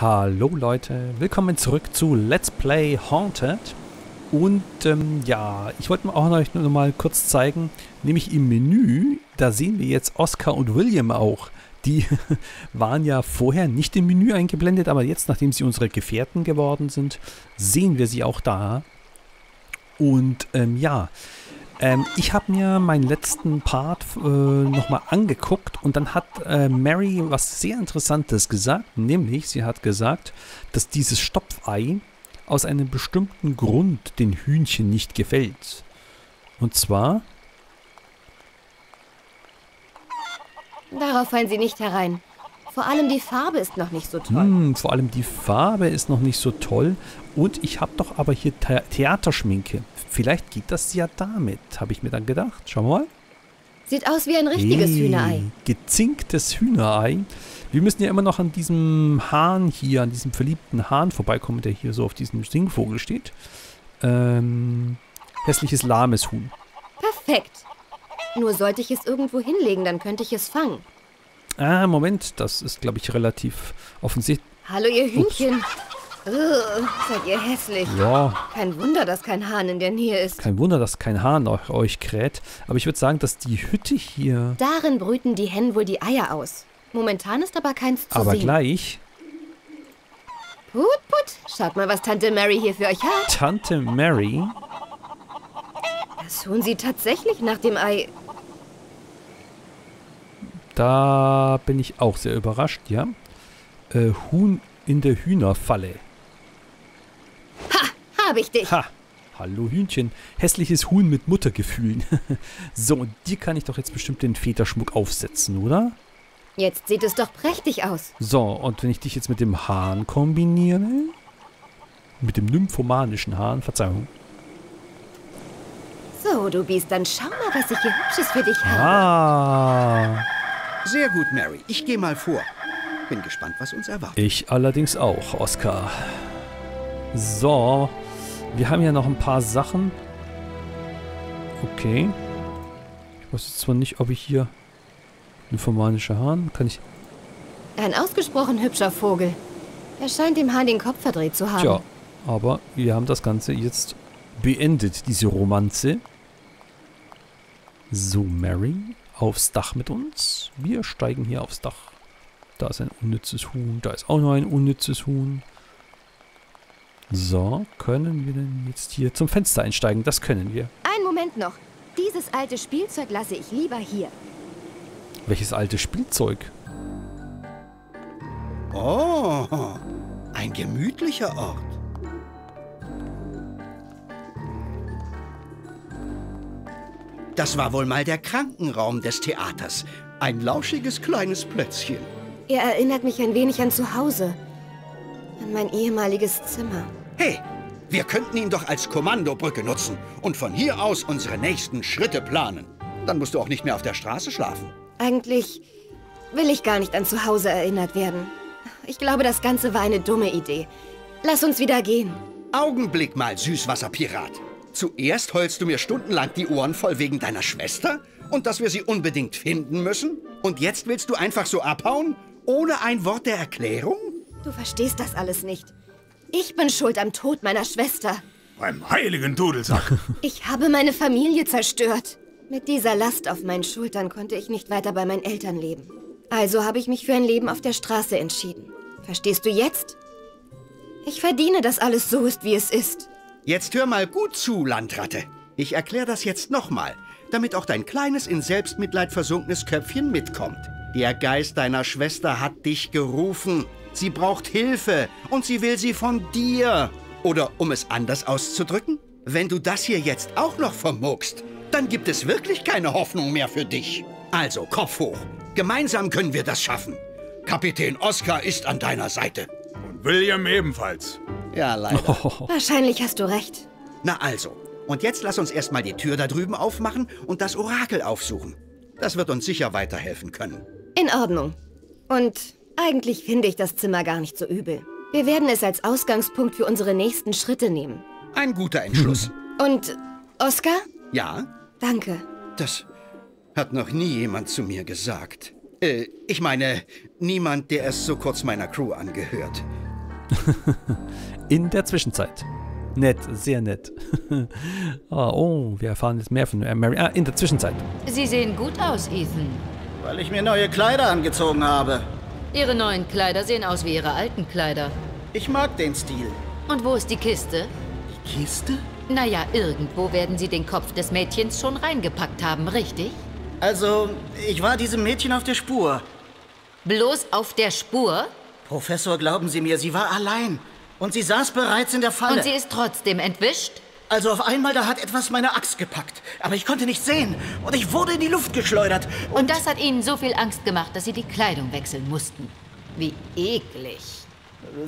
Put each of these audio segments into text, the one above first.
Hallo Leute, willkommen zurück zu Let's Play Haunted. Und ähm, ja, ich wollte euch noch mal kurz zeigen, nämlich im Menü, da sehen wir jetzt Oscar und William auch. Die waren ja vorher nicht im Menü eingeblendet, aber jetzt, nachdem sie unsere Gefährten geworden sind, sehen wir sie auch da. Und ähm, ja, ähm, ich habe mir meinen letzten Part äh, nochmal angeguckt und dann hat äh, Mary was sehr Interessantes gesagt, nämlich sie hat gesagt, dass dieses Stopfei aus einem bestimmten Grund den Hühnchen nicht gefällt. Und zwar... Darauf fallen sie nicht herein. Vor allem die Farbe ist noch nicht so toll. Hm, vor allem die Farbe ist noch nicht so toll. Und ich habe doch aber hier The Theaterschminke. Vielleicht geht das ja damit, habe ich mir dann gedacht. Schau mal. Sieht aus wie ein richtiges hey, Hühnerei. Gezinktes Hühnerei. Wir müssen ja immer noch an diesem Hahn hier, an diesem verliebten Hahn vorbeikommen, der hier so auf diesem Singvogel steht. Ähm, hässliches lahmes Huhn. Perfekt. Nur sollte ich es irgendwo hinlegen, dann könnte ich es fangen. Ah, Moment, das ist, glaube ich, relativ offensichtlich. Hallo, ihr Hühnchen. Ugh, seid ihr hässlich. Ja. Kein Wunder, dass kein Hahn in der Nähe ist. Kein Wunder, dass kein Hahn nach euch kräht. Aber ich würde sagen, dass die Hütte hier... Darin brüten die Hennen wohl die Eier aus. Momentan ist aber keins zu aber sehen. Aber gleich... Put, put. Schaut mal, was Tante Mary hier für euch hat. Tante Mary? Das Huhn sieht tatsächlich nach dem Ei... Da bin ich auch sehr überrascht, ja. Äh, Huhn in der Hühnerfalle. Ha, habe ich dich. Ha, hallo Hühnchen. Hässliches Huhn mit Muttergefühlen. so, und dir kann ich doch jetzt bestimmt den Federschmuck aufsetzen, oder? Jetzt sieht es doch prächtig aus. So, und wenn ich dich jetzt mit dem Hahn kombiniere? Mit dem nymphomanischen Hahn, Verzeihung. So, du Biest, dann schau mal, was ich hier Hübsches für dich habe. Ah. Sehr gut, Mary. Ich gehe mal vor. Bin gespannt, was uns erwartet. Ich allerdings auch, Oscar. So, wir haben ja noch ein paar Sachen. Okay. Ich weiß jetzt zwar nicht, ob ich hier eine formanische Hahn, kann ich... Ein ausgesprochen hübscher Vogel. Er scheint dem Hahn den Kopf verdreht zu haben. Tja, aber wir haben das Ganze jetzt beendet, diese Romanze. So, Mary aufs Dach mit uns. Wir steigen hier aufs Dach. Da ist ein unnützes Huhn. Da ist auch noch ein unnützes Huhn. So, können wir denn jetzt hier zum Fenster einsteigen? Das können wir. Ein Moment noch. Dieses alte Spielzeug lasse ich lieber hier. Welches alte Spielzeug? Oh, ein gemütlicher Ort. Das war wohl mal der Krankenraum des Theaters. Ein lauschiges kleines Plätzchen. Er erinnert mich ein wenig an zu Hause. An mein ehemaliges Zimmer. Hey, wir könnten ihn doch als Kommandobrücke nutzen und von hier aus unsere nächsten Schritte planen. Dann musst du auch nicht mehr auf der Straße schlafen. Eigentlich will ich gar nicht an zu Hause erinnert werden. Ich glaube, das Ganze war eine dumme Idee. Lass uns wieder gehen. Augenblick mal, Süßwasserpirat. Zuerst heulst du mir stundenlang die Ohren voll wegen deiner Schwester und dass wir sie unbedingt finden müssen? Und jetzt willst du einfach so abhauen? Ohne ein Wort der Erklärung? Du verstehst das alles nicht. Ich bin schuld am Tod meiner Schwester. Beim heiligen Dudelsack. Ich habe meine Familie zerstört. Mit dieser Last auf meinen Schultern konnte ich nicht weiter bei meinen Eltern leben. Also habe ich mich für ein Leben auf der Straße entschieden. Verstehst du jetzt? Ich verdiene, dass alles so ist, wie es ist. Jetzt hör mal gut zu, Landratte. Ich erkläre das jetzt nochmal, damit auch dein kleines, in Selbstmitleid versunkenes Köpfchen mitkommt. Der Geist deiner Schwester hat dich gerufen. Sie braucht Hilfe und sie will sie von dir. Oder um es anders auszudrücken, wenn du das hier jetzt auch noch vermuckst, dann gibt es wirklich keine Hoffnung mehr für dich. Also, Kopf hoch. Gemeinsam können wir das schaffen. Kapitän Oscar ist an deiner Seite. Und William ebenfalls. Ja, leider. Wahrscheinlich hast du recht. Na also, und jetzt lass uns erstmal die Tür da drüben aufmachen und das Orakel aufsuchen. Das wird uns sicher weiterhelfen können. In Ordnung. Und eigentlich finde ich das Zimmer gar nicht so übel. Wir werden es als Ausgangspunkt für unsere nächsten Schritte nehmen. Ein guter Entschluss. Und Oscar? Ja? Danke. Das hat noch nie jemand zu mir gesagt. Äh, ich meine, niemand, der es so kurz meiner Crew angehört. In der Zwischenzeit. Nett, sehr nett. Ah, oh, wir erfahren jetzt mehr von Mary. Ah, in der Zwischenzeit. Sie sehen gut aus, Ethan. Weil ich mir neue Kleider angezogen habe. Ihre neuen Kleider sehen aus wie Ihre alten Kleider. Ich mag den Stil. Und wo ist die Kiste? Die Kiste? Naja, irgendwo werden Sie den Kopf des Mädchens schon reingepackt haben, richtig? Also, ich war diesem Mädchen auf der Spur. Bloß auf der Spur? Professor, glauben Sie mir, sie war allein. Und sie saß bereits in der Falle. Und sie ist trotzdem entwischt? also auf einmal, da hat etwas meine Axt gepackt. Aber ich konnte nicht sehen. Und ich wurde in die Luft geschleudert. Und das hat Ihnen so viel Angst gemacht, dass Sie die Kleidung wechseln mussten. Wie eklig.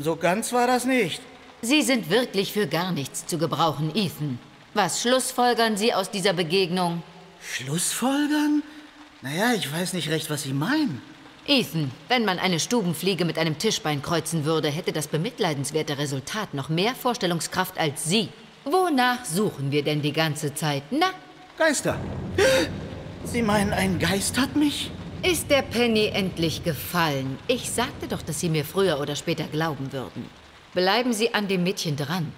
So ganz war das nicht. Sie sind wirklich für gar nichts zu gebrauchen, Ethan. Was schlussfolgern Sie aus dieser Begegnung? Schlussfolgern? Naja, ich weiß nicht recht, was Sie meinen. Ethan, wenn man eine Stubenfliege mit einem Tischbein kreuzen würde, hätte das bemitleidenswerte Resultat noch mehr Vorstellungskraft als Sie. Wonach suchen wir denn die ganze Zeit? Na, Geister. Sie meinen, ein Geist hat mich? ist der Penny endlich gefallen? Ich sagte doch, dass Sie mir früher oder später glauben würden. Bleiben Sie an dem Mädchen dran.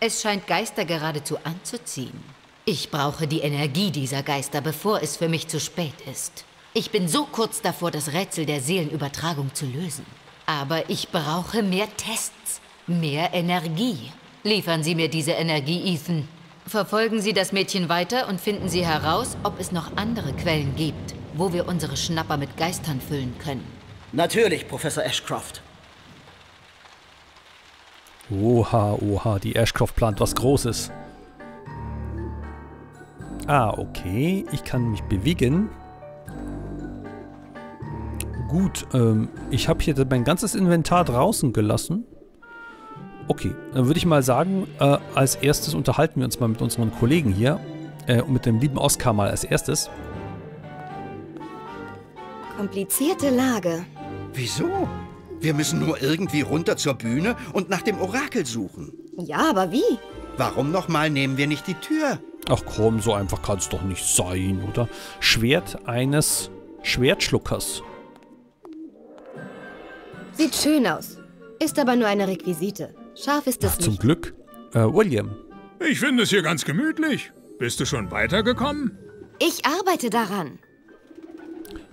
Es scheint Geister geradezu anzuziehen. Ich brauche die Energie dieser Geister, bevor es für mich zu spät ist. Ich bin so kurz davor, das Rätsel der Seelenübertragung zu lösen. Aber ich brauche mehr Tests, mehr Energie. Liefern Sie mir diese Energie, Ethan. Verfolgen Sie das Mädchen weiter und finden Sie heraus, ob es noch andere Quellen gibt, wo wir unsere Schnapper mit Geistern füllen können. Natürlich, Professor Ashcroft. Oha, oha, die Ashcroft plant was Großes. Ah, okay. Ich kann mich bewegen. Gut, ähm, ich habe hier mein ganzes Inventar draußen gelassen. Okay, dann würde ich mal sagen, äh, als erstes unterhalten wir uns mal mit unseren Kollegen hier. Äh, und mit dem lieben Oscar mal als erstes. Komplizierte Lage. Wieso? Wir müssen nur irgendwie runter zur Bühne und nach dem Orakel suchen. Ja, aber wie? Warum nochmal nehmen wir nicht die Tür? Ach komm, so einfach kann es doch nicht sein, oder? Schwert eines Schwertschluckers. Sieht schön aus. Ist aber nur eine Requisite. Scharf ist es Ach, zum nicht. Glück. Äh, William. Ich finde es hier ganz gemütlich. Bist du schon weitergekommen? Ich arbeite daran.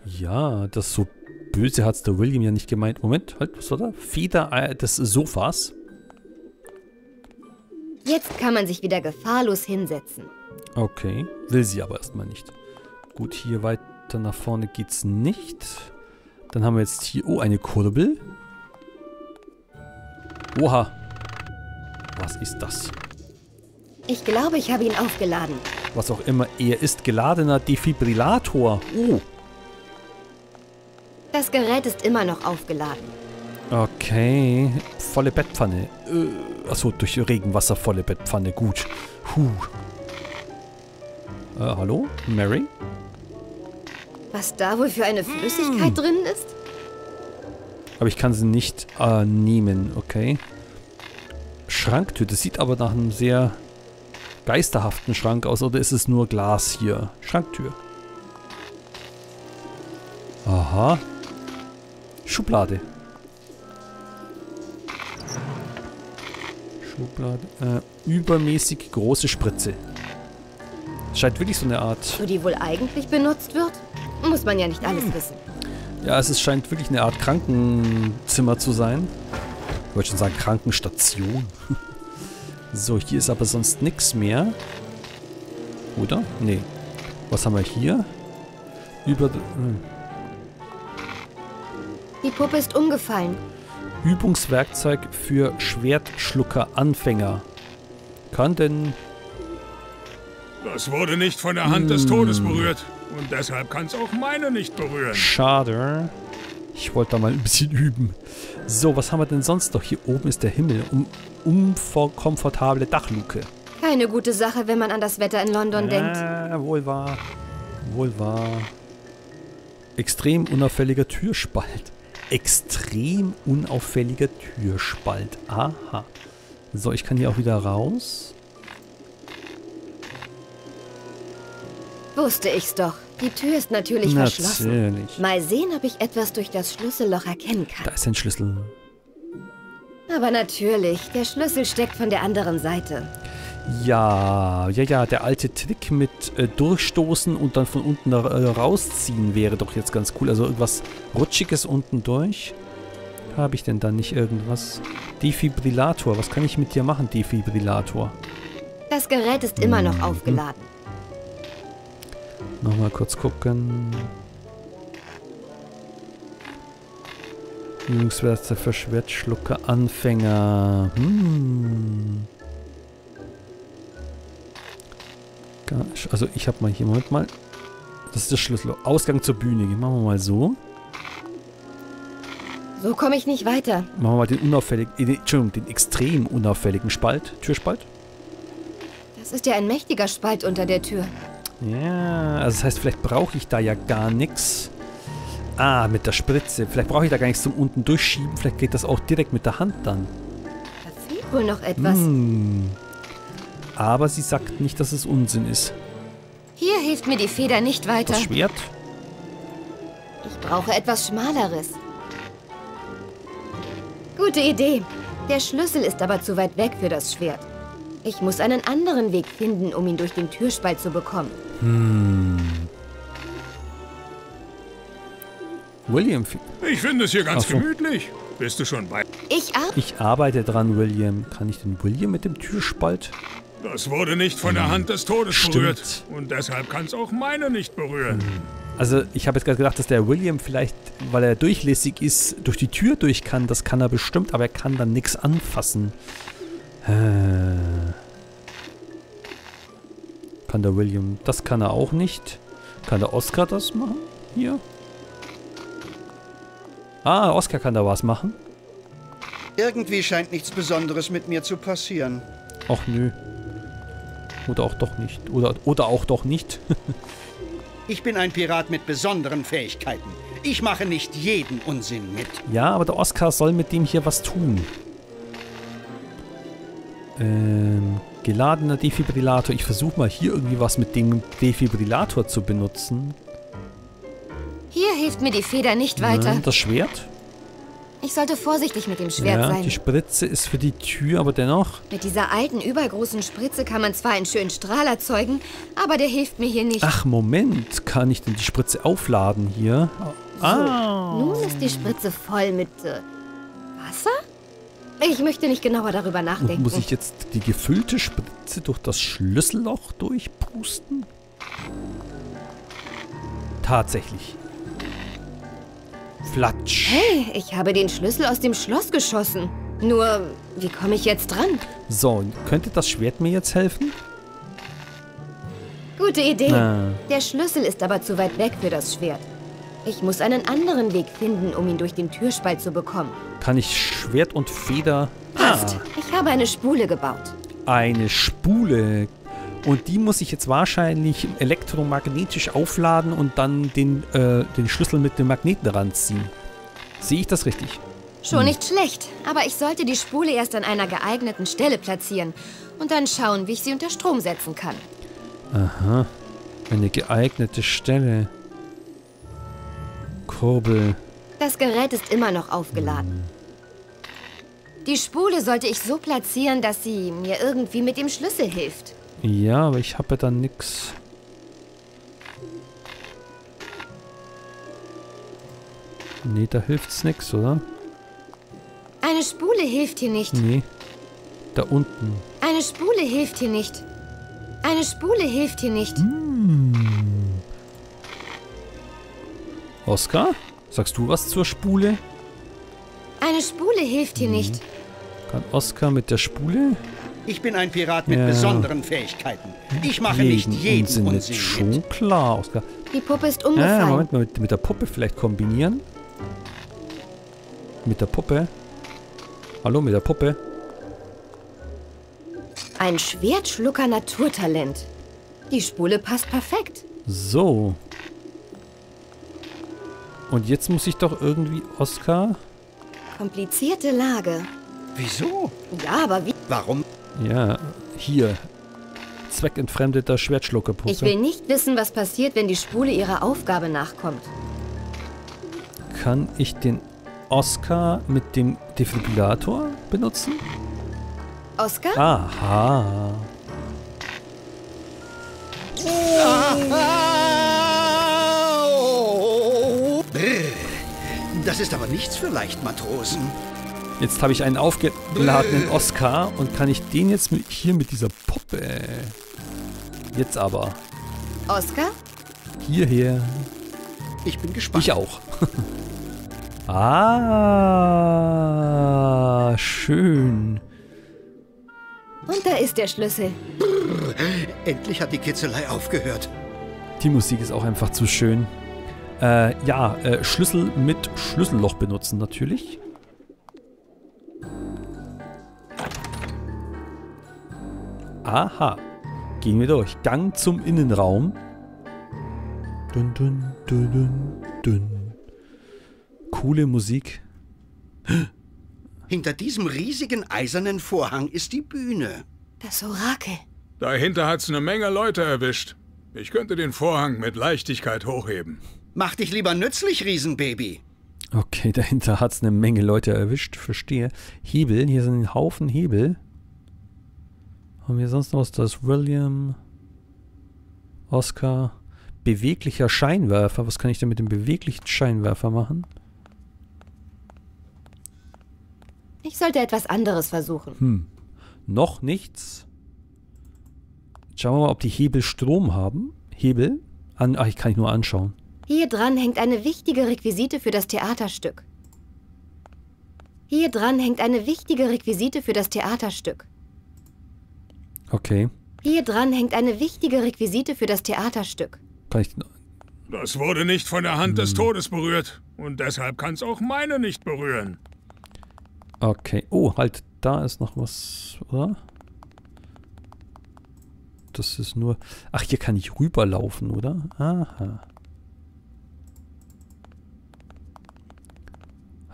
Ja, das so böse hat's der William ja nicht gemeint. Moment, halt, was war da? Feder äh, des Sofas. Jetzt kann man sich wieder gefahrlos hinsetzen. Okay, will sie aber erstmal nicht. Gut, hier weiter nach vorne geht's nicht. Dann haben wir jetzt hier, oh, eine Kurbel. Oha. Was ist das? Ich glaube, ich habe ihn aufgeladen. Was auch immer er ist, geladener Defibrillator. Oh, Das Gerät ist immer noch aufgeladen. okay. Volle Bettpfanne. Äh, achso, durch Regenwasser volle Bettpfanne. Gut. Puh. Äh, hallo? Mary? Was da wohl für eine Flüssigkeit drin ist? Aber ich kann sie nicht äh, nehmen, okay. Schranktür, das sieht aber nach einem sehr geisterhaften Schrank aus, oder ist es nur Glas hier? Schranktür. Aha. Schublade. Schublade. Äh, übermäßig große Spritze. Scheint wirklich so eine Art Wo die wohl eigentlich benutzt wird? Muss man ja nicht alles wissen. Ja, es ist, scheint wirklich eine Art Krankenzimmer zu sein. Ich wollte schon sagen Krankenstation. so, hier ist aber sonst nichts mehr. Oder? Nee. Was haben wir hier? Über... hm. Die Puppe ist umgefallen. Übungswerkzeug für Schwertschlucker-Anfänger. Kann denn... Das wurde nicht von der Hand des Todes berührt. Und deshalb kann es auch meine nicht berühren. Schade. Ich wollte da mal ein bisschen üben. So, was haben wir denn sonst noch? Hier oben ist der Himmel. Um, unkomfortable Dachluke. Keine gute Sache, wenn man an das Wetter in London denkt. Ja, wohl wahr. Wohl wahr. Extrem unauffälliger Türspalt. Extrem unauffälliger Türspalt. Aha. So, ich kann hier auch wieder raus. Wusste ich's doch. Die Tür ist natürlich verschlossen. Natürlich. Mal sehen, ob ich etwas durch das Schlüsselloch erkennen kann. Da ist ein Schlüssel. Aber natürlich, der Schlüssel steckt von der anderen Seite. Ja, ja, ja, der alte Trick mit äh, durchstoßen und dann von unten äh, rausziehen wäre doch jetzt ganz cool. Also irgendwas Rutschiges unten durch. Habe ich denn da nicht irgendwas? Defibrillator. Was kann ich mit dir machen, Defibrillator? Das Gerät ist immer noch aufgeladen. Nochmal kurz gucken. Übungswerte für Schwertschlucker Anfänger. Hm. Also ich habe mal hier, Moment mal. Das ist der Schlüssel. Ausgang zur Bühne. Machen wir mal so. So komme ich nicht weiter. Machen wir mal den unauffälligen, äh, Entschuldigung, den extrem unauffälligen Spalt. Türspalt. Das ist ja ein mächtiger Spalt unter der Tür. Ja, also das heißt, vielleicht brauche ich da ja gar nichts. Ah, mit der Spritze. Vielleicht brauche ich da gar nichts zum unten durchschieben. Vielleicht geht das auch direkt mit der Hand dann. Da fehlt wohl noch etwas. Hm. Aber sie sagt nicht, dass es Unsinn ist. Hier hilft mir die Feder nicht weiter. Das Schwert? Ich brauche etwas Schmaleres. Gute Idee. Der Schlüssel ist aber zu weit weg für das Schwert. Ich muss einen anderen Weg finden, um ihn durch den Türspalt zu bekommen. William, Ich finde es hier ganz so. gemütlich. Bist du schon bei? Ich auch. ich arbeite dran, William. Kann ich den William mit dem Türspalt? Das wurde nicht von der Hand des Todes Stimmt. berührt. Und deshalb kann es auch meine nicht berühren. Also, ich habe jetzt gerade gedacht, dass der William vielleicht, weil er durchlässig ist, durch die Tür durch kann. Das kann er bestimmt, aber er kann dann nichts anfassen. Äh. Kann der William, das kann er auch nicht. Kann der Oscar das machen? Hier? Ah, Oscar kann da was machen. Irgendwie scheint nichts Besonderes mit mir zu passieren. Ach nö. Oder auch doch nicht. Oder, oder auch doch nicht. Ich bin ein Pirat mit besonderen Fähigkeiten. Ich mache nicht jeden Unsinn mit. Ja, aber der Oscar soll mit dem hier was tun. Ähm, geladener Defibrillator. Ich versuche mal hier irgendwie was mit dem Defibrillator zu benutzen. Hier hilft mir die Feder nicht weiter. Ja, das Schwert. Ich sollte vorsichtig mit dem Schwert ja, sein. die Spritze ist für die Tür, aber dennoch. Mit dieser alten, übergroßen Spritze kann man zwar einen schönen Strahl erzeugen, aber der hilft mir hier nicht. Ach, Moment. Kann ich denn die Spritze aufladen hier? Ah. Nun ist die Spritze voll mit äh, Wasser? Ich möchte nicht genauer darüber Und nachdenken. muss ich jetzt die gefüllte Spritze durch das Schlüsselloch durchpusten? Tatsächlich. Flatsch. Hey, ich habe den Schlüssel aus dem Schloss geschossen. Nur, wie komme ich jetzt dran? So, könnte das Schwert mir jetzt helfen? Gute Idee. Ah. Der Schlüssel ist aber zu weit weg für das Schwert. Ich muss einen anderen Weg finden, um ihn durch den Türspalt zu bekommen. Kann ich Schwert und Feder... Passt. Ich habe eine Spule gebaut. Eine Spule. Und die muss ich jetzt wahrscheinlich elektromagnetisch aufladen und dann den, äh, den Schlüssel mit dem Magneten ranziehen. Sehe ich das richtig? Schon nicht schlecht, aber ich sollte die Spule erst an einer geeigneten Stelle platzieren und dann schauen, wie ich sie unter Strom setzen kann. Eine geeignete Stelle. Kurbel. Das Gerät ist immer noch aufgeladen. Die Spule sollte ich so platzieren, dass sie mir irgendwie mit dem Schlüssel hilft. Ja, aber ich habe ja dann nix. Nee, da hilft's nix, oder? Eine Spule hilft hier nicht. Nee. Da unten. Eine Spule hilft hier nicht. Eine Spule hilft hier nicht. Oskar? Sagst du was zur Spule? Eine Spule hilft hier nicht. Kann Oskar mit der Spule? Ich bin ein Pirat mit Ja. besonderen Fähigkeiten. Ich mache nicht jeden Unsinn Unsinn, mit. schon klar, Oskar. Die Puppe ist Ja, umgefallen. Moment mal, mit, mit der Puppe vielleicht kombinieren. Mit der Puppe. Hallo, mit der Puppe. Ein Schwertschlucker Naturtalent. Die Spule passt perfekt. So. Und jetzt muss ich doch irgendwie Oskar. Komplizierte Lage. Wieso? Ja, aber wie? Warum? Ja, hier. Zweckentfremdeter Schwertschluckerpuppe. Ich will nicht wissen, was passiert, wenn die Spule ihrer Aufgabe nachkommt. Kann ich den Oscar mit dem Defibrillator benutzen? Oscar? Aha. Das ist aber nichts für Leichtmatrosen. Jetzt habe ich einen aufgeladenen Oscar und kann ich den jetzt mit, hier mit dieser Puppe. Jetzt aber. Oscar? Hierher. Ich bin gespannt. Ich auch. ah, schön. Und da ist der Schlüssel. Endlich hat die Kitzelei aufgehört. Die Musik ist auch einfach zu schön. Äh, ja, äh, Schlüssel mit Schlüsselloch benutzen natürlich. Aha. Gehen wir durch. Gang zum Innenraum. Dun, dun, dun, dun, dun. Coole Musik. Hinter diesem riesigen eisernen Vorhang ist die Bühne. Das Orakel. Dahinter hat's eine Menge Leute erwischt. Ich könnte den Vorhang mit Leichtigkeit hochheben. Mach dich lieber nützlich, Riesenbaby. Okay, dahinter hat es eine Menge Leute erwischt. Verstehe. Hebel. Hier sind ein Haufen Hebel. Haben wir sonst noch was? Das ist William. Oscar. Beweglicher Scheinwerfer. Was kann ich denn mit dem beweglichen Scheinwerfer machen? Ich sollte etwas anderes versuchen. Hm. Noch nichts. Schauen wir mal, ob die Hebel Strom haben. Hebel? An, ach, ich kann ich nur anschauen. Hier dran hängt eine wichtige Requisite für das Theaterstück. Hier dran hängt eine wichtige Requisite für das Theaterstück. Okay. Hier dran hängt eine wichtige Requisite für das Theaterstück. Kann ich. Das wurde nicht von der Hand des Todes berührt. Und deshalb kann's auch meine nicht berühren. Okay. Oh, halt, da ist noch was, oder? Das ist nur. Ach, hier kann ich rüberlaufen, oder? Aha.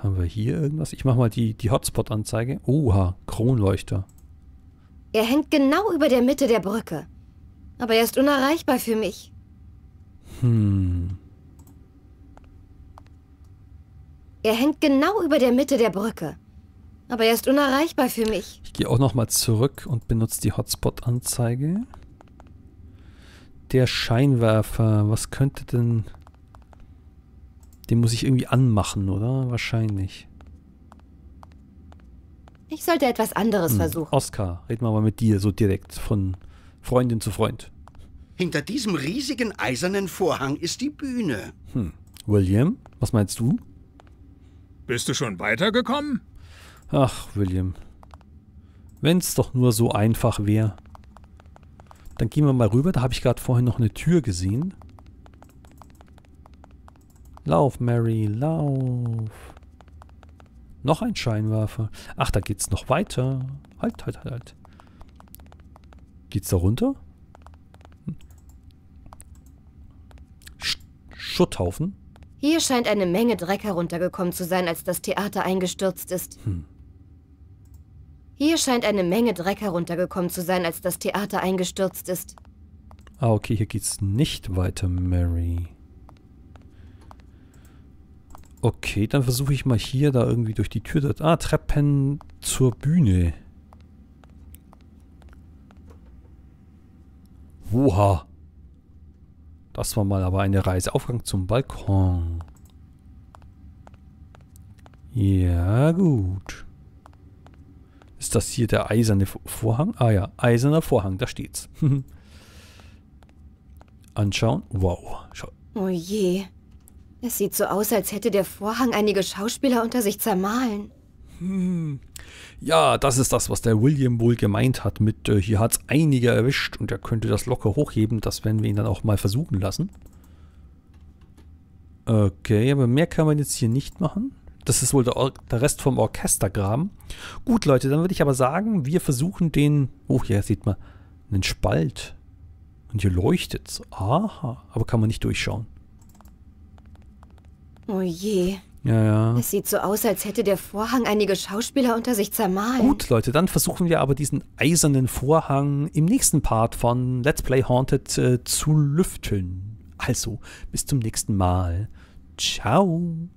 Haben wir hier irgendwas? Ich mache mal die, die Hotspot-Anzeige. Oha, Kronleuchter. Er hängt genau über der Mitte der Brücke. Aber er ist unerreichbar für mich. Hm. Er hängt genau über der Mitte der Brücke. Aber er ist unerreichbar für mich. Ich gehe auch nochmal zurück und benutze die Hotspot-Anzeige. Der Scheinwerfer, was könnte denn... Den muss ich irgendwie anmachen, oder? Wahrscheinlich. Ich sollte etwas anderes Hm. versuchen. Oskar, reden wir mal mit dir so direkt von Freundin zu Freund. Hinter diesem riesigen eisernen Vorhang ist die Bühne. William, was meinst du? Bist du schon weitergekommen? Ach, William. Wenn's doch nur so einfach wäre. Dann gehen wir mal rüber. Da habe ich gerade vorhin noch eine Tür gesehen. Lauf, Mary, lauf. Noch ein Scheinwerfer. Ach, da geht's noch weiter. Halt, halt, halt, halt. Geht's da runter? Sch Schutthaufen? Hier scheint eine Menge Dreck heruntergekommen zu sein, als das Theater eingestürzt ist. Hm. Hier scheint eine Menge Dreck heruntergekommen zu sein, als das Theater eingestürzt ist. Ah, okay, hier geht's nicht weiter, Mary. Okay, dann versuche ich mal hier da irgendwie durch die Tür. Ah, Treppen zur Bühne. Oha. Das war mal aber eine Reise. Aufgang zum Balkon. Ja, gut. Ist das hier der eiserne Vorhang? Ah ja, eiserner Vorhang, da steht's. Anschauen. Wow. Schau. Oh je. Es sieht so aus, als hätte der Vorhang einige Schauspieler unter sich zermahlen. Ja, das ist das, was der William wohl gemeint hat mit, äh, hier hat's einige erwischt und er könnte das locker hochheben. Das werden wir ihn dann auch mal versuchen lassen. Okay, aber mehr kann man jetzt hier nicht machen. Das ist wohl der, Or der Rest vom Orchestergraben. Gut, Leute, dann würde ich aber sagen, wir versuchen den... Oh, hier sieht man einen Spalt. Und hier leuchtet's. Aha, aber kann man nicht durchschauen. Oh je. Ja, ja. Es sieht so aus, als hätte der Vorhang einige Schauspieler unter sich zermahlen. Gut, Leute, dann versuchen wir aber diesen eisernen Vorhang im nächsten Part von Let's Play Haunted äh, zu lüften. Also, bis zum nächsten Mal. Ciao.